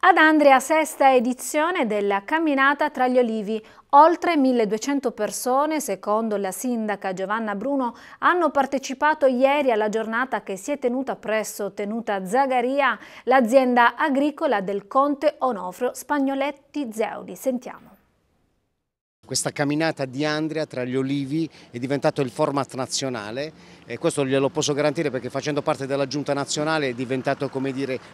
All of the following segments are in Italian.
Ad Andria, sesta edizione della Camminata tra gli Olivi. Oltre 1200 persone, secondo la sindaca Giovanna Bruno, hanno partecipato ieri alla giornata che si è tenuta presso Tenuta Zagaria, l'azienda agricola del conte Onofrio Spagnoletti Zeudi. Sentiamo. Questa camminata di Andria tra gli olivi è diventato il format nazionale e questo glielo posso garantire perché facendo parte della giunta nazionale è diventato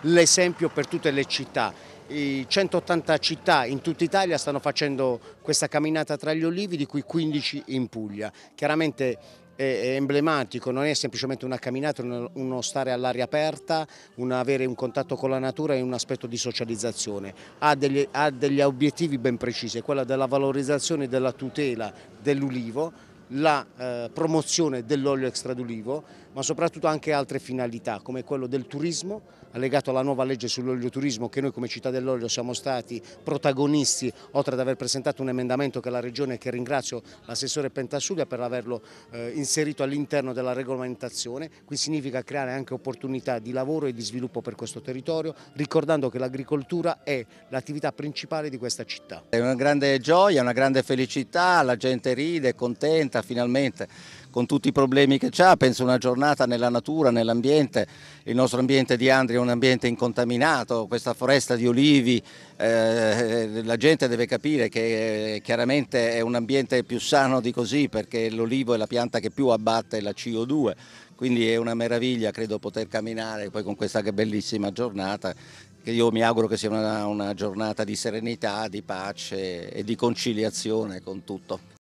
l'esempio per tutte le città. I 180 città in tutta Italia stanno facendo questa camminata tra gli olivi di cui 15 in Puglia. Chiaramente è emblematico, non è semplicemente una camminata, uno stare all'aria aperta, un avere un contatto con la natura e un aspetto di socializzazione. Ha degli, ha degli obiettivi ben precisi, quella della valorizzazione e della tutela dell'ulivo, la eh, promozione dell'olio extradulivo, ma soprattutto anche altre finalità come quello del turismo, legato alla nuova legge sull'olioturismo che noi come città dell'olio siamo stati protagonisti, oltre ad aver presentato un emendamento che la Regione, che ringrazio l'assessore Pentasuglia per averlo eh, inserito all'interno della regolamentazione, qui significa creare anche opportunità di lavoro e di sviluppo per questo territorio, ricordando che l'agricoltura è l'attività principale di questa città. È una grande gioia, una grande felicità, la gente ride, è contenta finalmente con tutti i problemi che ha, penso una giornata nella natura, nell'ambiente, il nostro ambiente di Andria è un ambiente incontaminato, questa foresta di olivi, eh, la gente deve capire che chiaramente è un ambiente più sano di così perché l'olivo è la pianta che più abbatte la CO2, quindi è una meraviglia credo poter camminare poi con questa bellissima giornata che io mi auguro che sia una, una giornata di serenità, di pace e di conciliazione con tutto.